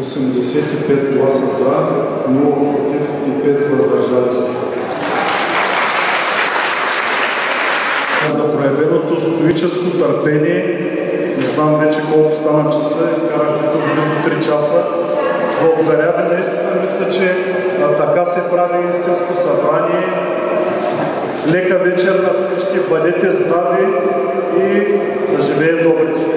85 гласа за, 0 против и 5 въздържали се. За проявеното стоическо търпение, не знам вече колко стана часа, изкарахме тук близо 3 часа. Благодаря ви, наистина мисля, че а, така се прави истинско събрание. Лека вечер на всички, бъдете здрави и да живее добре.